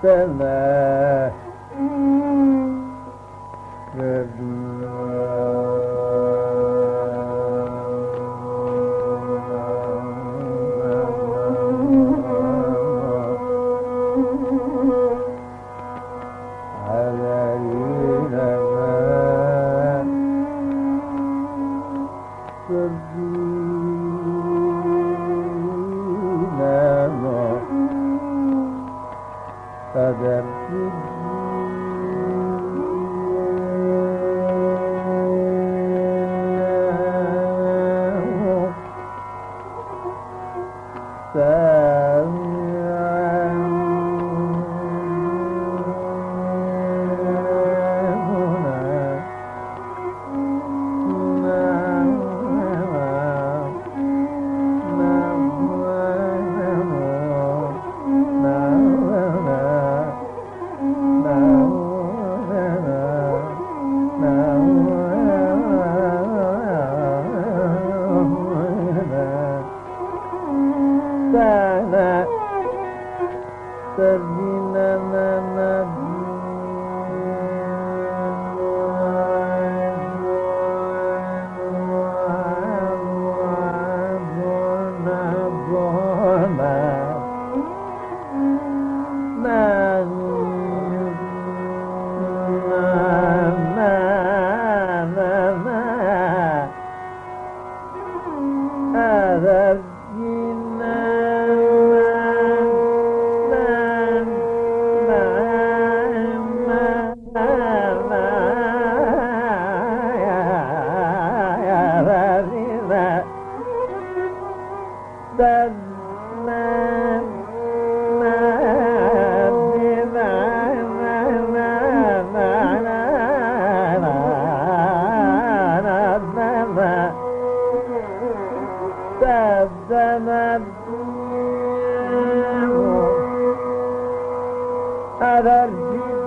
Then, uh... na na na na. هذا الجيل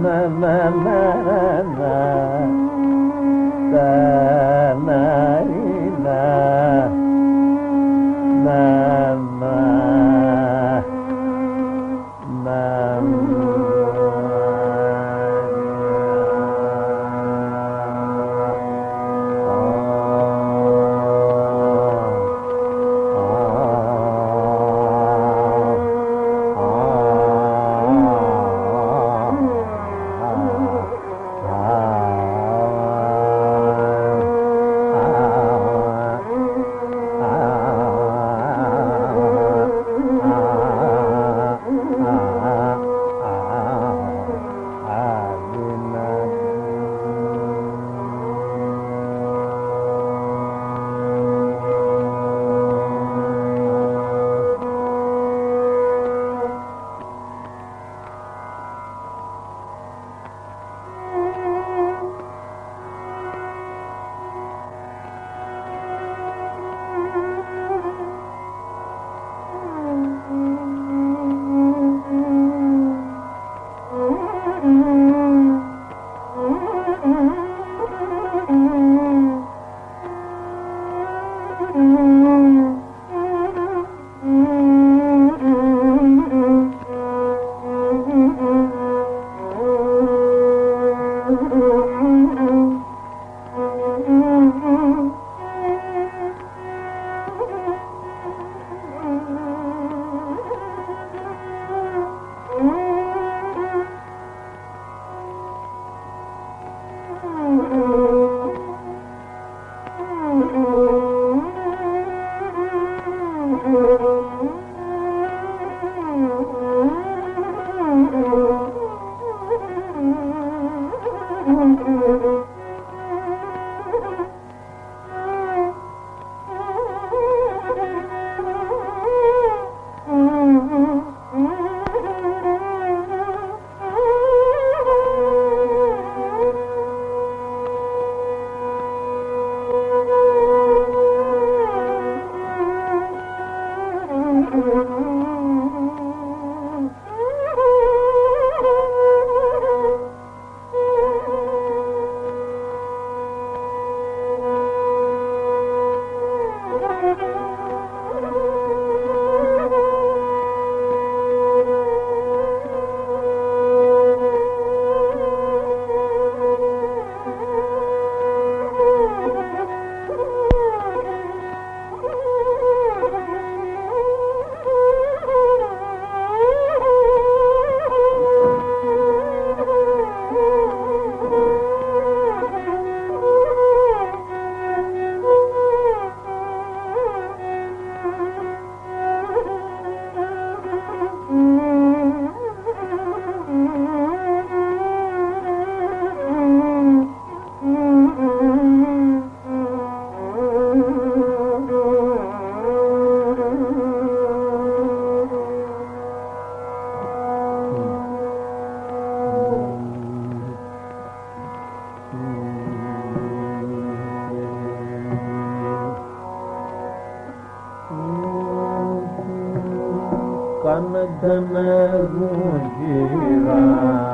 la la la सम जे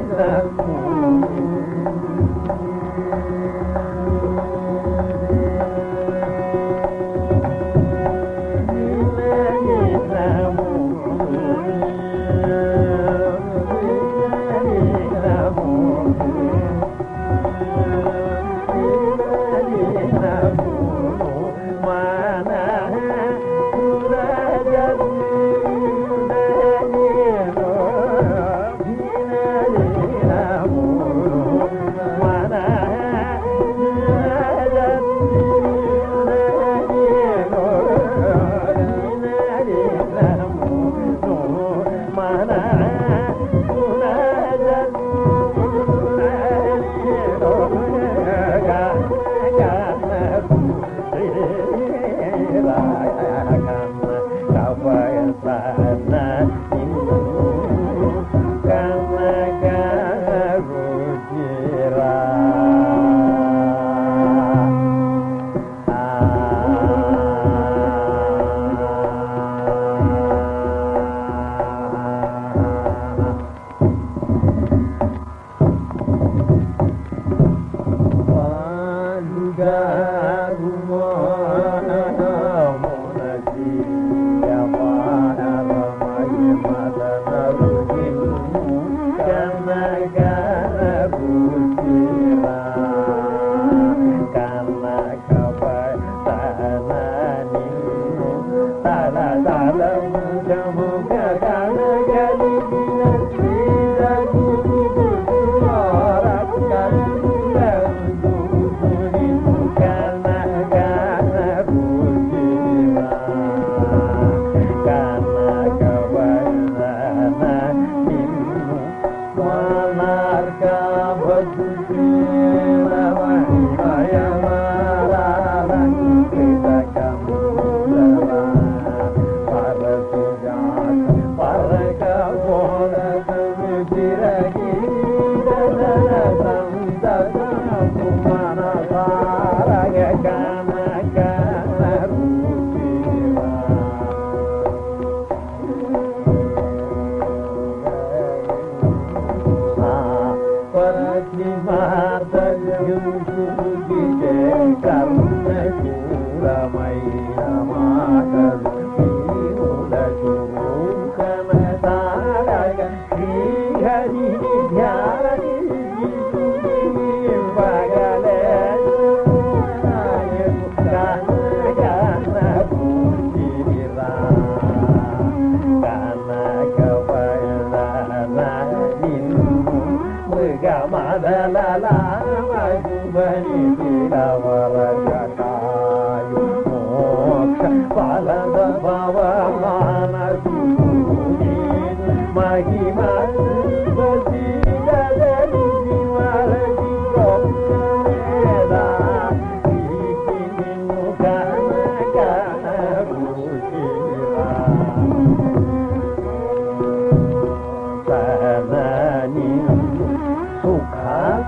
Uh, Gamaga. God. मात Durga మదల మధుబలి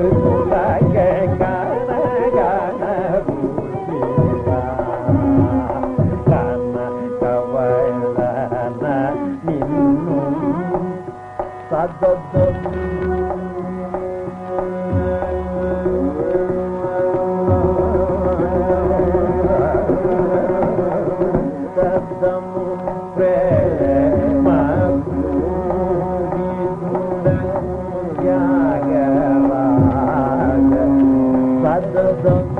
good. I've done.